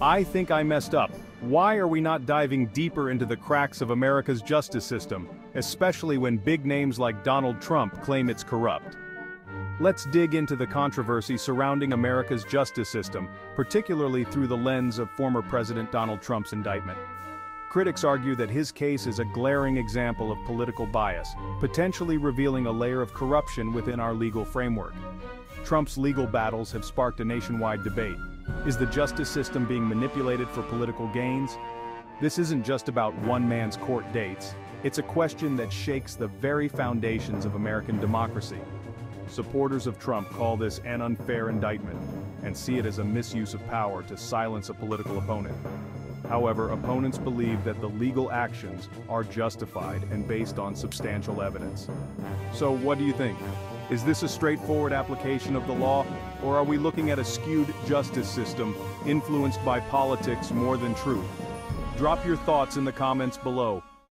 I think I messed up. Why are we not diving deeper into the cracks of America's justice system, especially when big names like Donald Trump claim it's corrupt? Let's dig into the controversy surrounding America's justice system, particularly through the lens of former President Donald Trump's indictment. Critics argue that his case is a glaring example of political bias, potentially revealing a layer of corruption within our legal framework. Trump's legal battles have sparked a nationwide debate, is the justice system being manipulated for political gains? This isn't just about one man's court dates, it's a question that shakes the very foundations of American democracy. Supporters of Trump call this an unfair indictment, and see it as a misuse of power to silence a political opponent. However, opponents believe that the legal actions are justified and based on substantial evidence. So what do you think? Is this a straightforward application of the law, or are we looking at a skewed justice system influenced by politics more than truth? Drop your thoughts in the comments below.